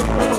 Thank you.